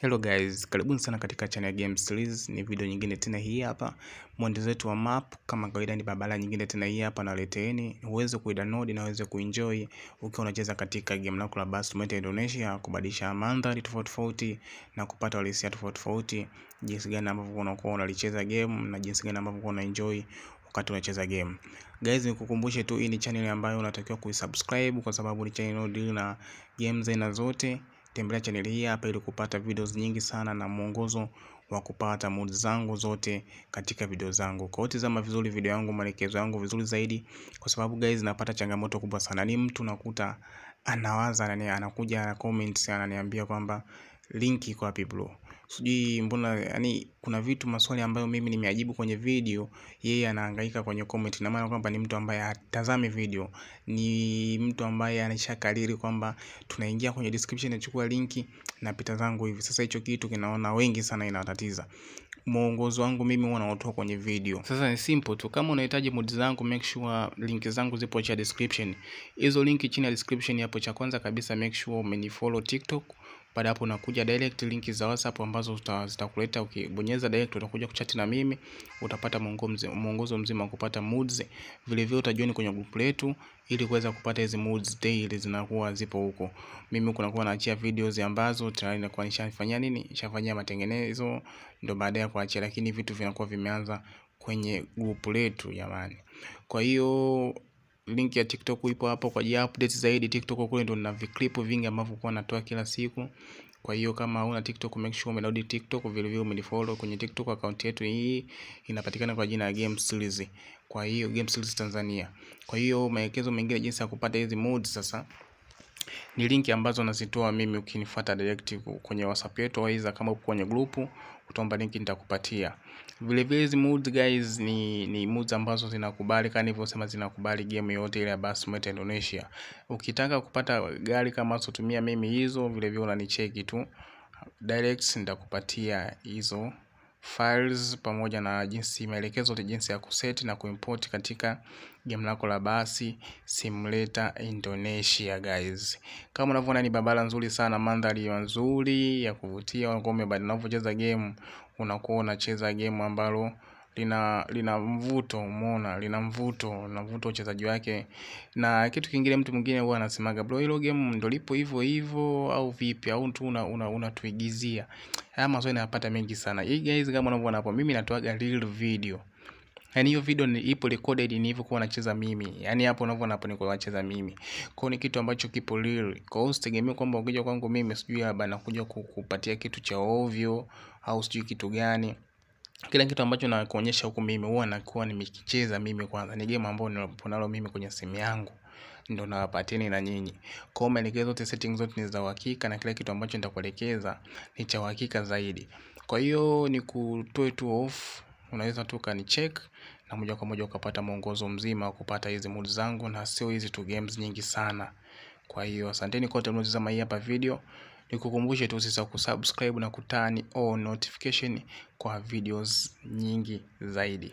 Hello guys, karibuni sana katika channel ya Game Series. Ni video nyingine tena hii hapa. Mwendelezo wetu wa map kama kawaida ni babala nyingine tena hii hapa naleteeni. Uweze kuidownload na uweze kuenjoy ukiwa unacheza katika game lako la Simulator Indonesia, kubadilisha mandhari tofauti tofauti na kupata uhalisia tofauti tofauti, jinsi gani ambavyo unakuwa unalicheza game na jinsi gani ambavyo unakuwa unaenjoy wakati unacheza game. Guys, nikukumbushe tu hii ni channel ambayo unatakiwa kuisubscribe kwa sababu ni channel inayodeal na games aina zote tembelea channel hii hapa ili kupata videos nyingi sana na mwongozo wa kupata mood zangu zote katika video zangu. Kwa hiyo tazama vizuri video yangu, maelekezo yangu vizuri zaidi, kwa sababu guys, napata changamoto kubwa sana. Ni mtu nakuta anawaza na anakuja na comments ananiambia kwamba link iko wapi bro, sijui mbona, yani kuna vitu maswali ambayo mimi nimeajibu kwenye video, yeye anahangaika kwenye comment. Na maana kwamba ni mtu ambaye hatazami video, ni mtu ambaye anashakariri kwamba tunaingia kwenye description nachukua linki na pita zangu hivi. Sasa hicho kitu kinaona wengi sana inawatatiza. Mwongozo wangu mimi huwa naotoa kwenye video. Sasa ni simple tu, kama unahitaji mood zangu, make sure link zangu zipo cha description. Hizo linki chini ya description hapo, cha kwanza kabisa make sure umenifollow TikTok. Baada hapo unakuja direct link za WhatsApp ambazo zitakuleta, ukibonyeza direct utakuja kuchati na mimi, utapata mwongozo mzima wa kupata moods. Vile vile utajoin kwenye group letu ili kuweza kupata hizi moods daily zinakuwa zipo huko. Mimi kuna kuwa naachia videos ambazo tayari nakuwa nishafanyia nini, nishafanyia matengenezo, ndo baadaye kuachia, lakini vitu vinakuwa vimeanza kwenye group letu jamani. Kwa hiyo link ya TikTok ipo hapo kwa ajili ya update zaidi. TikTok kule ndo nina viclip vingi ambavyo kwa natoa kila siku. Kwa hiyo kama una TikTok make sure umedownload TikTok, vile vile umenifollow kwenye TikTok account yetu. Hii inapatikana kwa jina ya Game Series. Kwa hiyo Game Series Tanzania. Kwa hiyo maelekezo mengine jinsi ya kupata hizi mods sasa ni linki ambazo nazitoa mimi ukinifuata direct kwenye WhatsApp yetu, aidha kama uko kwenye grupu utaomba linki nitakupatia. Vile vile hizi moods guys ni ni moods ambazo zinakubali kama nilivyosema, zinakubali game yote ile ya Simulator Indonesia. Ukitaka kupata gari kama nazotumia mimi hizo, vile vile unanicheki tu direct, nitakupatia hizo files pamoja na jinsi maelekezo ya jinsi ya kuset na kuimport katika game lako la basi Simulator Indonesia guys. Kama unavyoona ni barabara nzuri sana, mandhari nzuri ya kuvutia. Unavyocheza game unakuwa unacheza game ambalo lina lina mvuto, umeona, lina mvuto, lina mvuto uchezaji wake. Na kitu kingine, mtu mwingine huwa anasemaga bro, hilo game ndo lipo hivyo hivyo au vipi, au tu unatuigizia. Haya maswali nayapata mengi sana. Hii guys, kama unavyoona hapo, mimi natoaga real video. Yaani hiyo video ni ipo recorded nilivyokuwa nacheza mimi. Yaani hapo unavyoona hapo nilikuwa nacheza mimi. Kwa ni kitu ambacho kipo real. Kwa hiyo usitegemee kwamba ukija kwangu mimi sijui labda nakuja kukupatia kitu cha ovyo au sijui kitu gani. Kila kitu ambacho nakuonyesha huku mimi huwa nakuwa nimekicheza mimi kwanza. Ni game ambayo nipo nalo mimi kwenye simu yangu. Ndio nawapatieni na nyinyi. Kwa hiyo maelekezo yote, settings zote ni za uhakika na kila kitu ambacho nitakuelekeza ni cha uhakika zaidi. Kwa hiyo ni kutoe tu off, unaweza tu ukanicheck na moja kwa moja ukapata mwongozo mzima wa kupata hizi mood zangu, na sio hizi tu games nyingi sana. Kwa hiyo asanteni kote mnaotazama hii hapa video. Nikukumbushe tu usisahau kusubscribe na kutani all notification kwa videos nyingi zaidi.